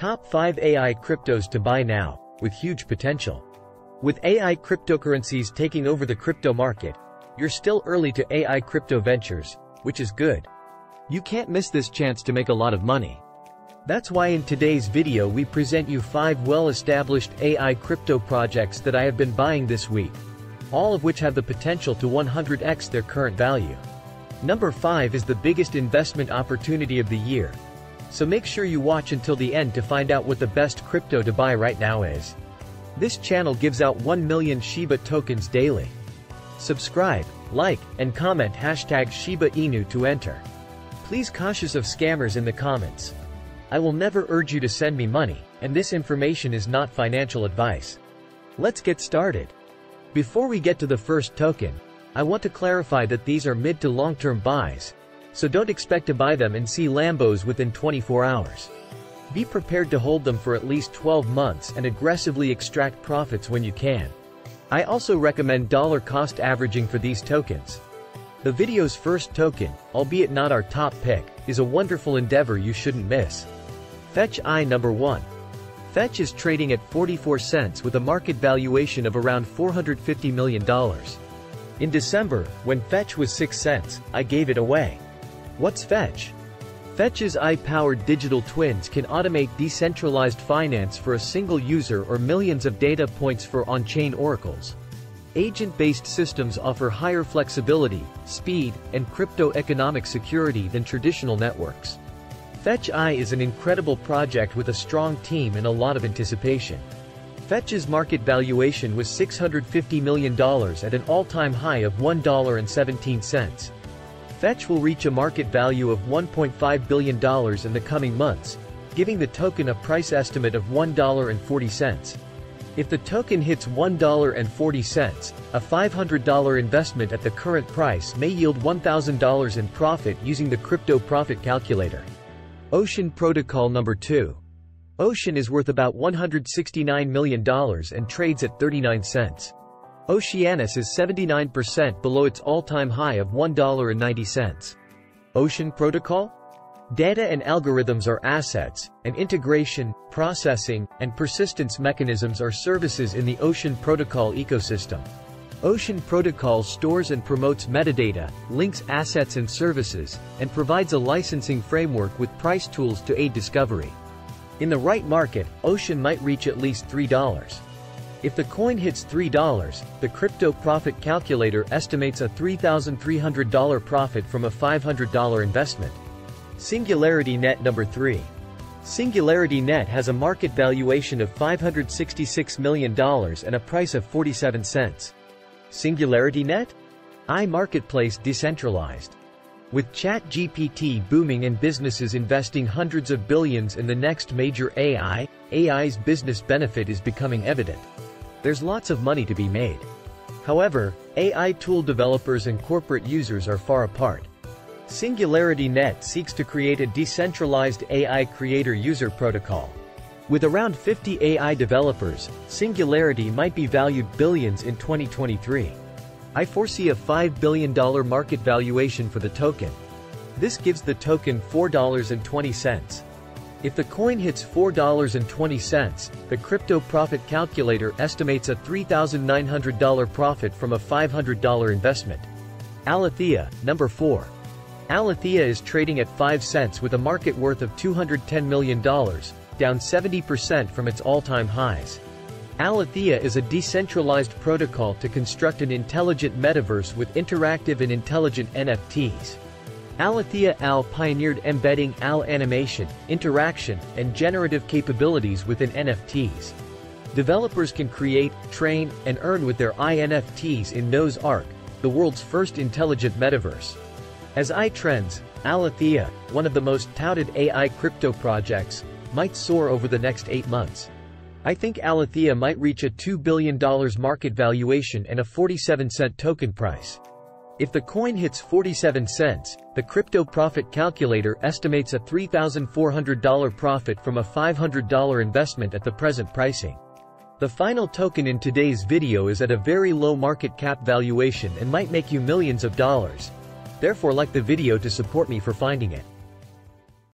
Top 5 AI cryptos to buy now, with huge potential. With AI cryptocurrencies taking over the crypto market, you're still early to AI crypto ventures, which is good. You can't miss this chance to make a lot of money. That's why in today's video we present you 5 well-established AI crypto projects that I have been buying this week, all of which have the potential to 100x their current value. Number 5 is the biggest investment opportunity of the year. So make sure you watch until the end to find out what the best crypto to buy right now is. This channel gives out 1 million Shiba tokens daily. Subscribe, like, and comment hashtag Shiba Inu to enter. Please cautious of scammers in the comments. I will never urge you to send me money, and this information is not financial advice. Let's get started. Before we get to the first token, I want to clarify that these are mid to long-term buys, so don't expect to buy them and see Lambos within 24 hours. Be prepared to hold them for at least 12 months and aggressively extract profits when you can. I also recommend dollar cost averaging for these tokens. The video's first token, albeit not our top pick, is a wonderful endeavor you shouldn't miss. Fetch AI number 1. Fetch is trading at 44 cents with a market valuation of around $450 million. In December, when Fetch was 6 cents, I gave it away. What's Fetch? Fetch's AI-powered digital twins can automate decentralized finance for a single user or millions of data points for on-chain oracles. Agent-based systems offer higher flexibility, speed, and crypto-economic security than traditional networks. Fetch AI is an incredible project with a strong team and a lot of anticipation. Fetch's market valuation was $650 million at an all-time high of $1.17. Fetch will reach a market value of $1.5 billion in the coming months, giving the token a price estimate of $1.40. If the token hits $1.40, a $500 investment at the current price may yield $1,000 in profit using the crypto profit calculator. Ocean Protocol Number 2 Ocean is worth about $169 million and trades at 39 cents. Oceanus is 79% below its all-time high of $1.90. Ocean Protocol? Data and algorithms are assets, and integration, processing, and persistence mechanisms are services in the Ocean Protocol ecosystem. Ocean Protocol stores and promotes metadata, links assets and services, and provides a licensing framework with price tools to aid discovery. In the right market, Ocean might reach at least $3. If the coin hits $3, the crypto profit calculator estimates a $3,300 profit from a $500 investment. SingularityNET Number 3. SingularityNET has a market valuation of $566 million and a price of 47 cents. SingularityNET? AI Marketplace Decentralized. With ChatGPT booming and businesses investing hundreds of billions in the next major AI, AI's business benefit is becoming evident. There's lots of money to be made. However, AI tool developers and corporate users are far apart. SingularityNET seeks to create a decentralized AI creator user protocol. With around 50 AI developers, Singularity might be valued billions in 2023. I foresee a $5 billion market valuation for the token. This gives the token $4.20. If the coin hits $4.20, the crypto profit calculator estimates a $3,900 profit from a $500 investment. Alethea, number 4. Alethea is trading at 5 cents with a market worth of $210 million, down 70% from its all-time highs. Alethea is a decentralized protocol to construct an intelligent metaverse with interactive and intelligent NFTs. Alethea AI pioneered embedding AI animation, interaction, and generative capabilities within NFTs. Developers can create, train, and earn with their INFTs in Noah's Ark, the world's first intelligent metaverse. As AI trends, Alethea, one of the most touted AI crypto projects, might soar over the next eight months. I think Alethea might reach a $2 billion market valuation and a 47 cent token price. If the coin hits 47 cents, the crypto profit calculator estimates a $3,400 profit from a $500 investment at the present pricing. The final token in today's video is at a very low market cap valuation and might make you millions of dollars. Therefore like the video to support me for finding it.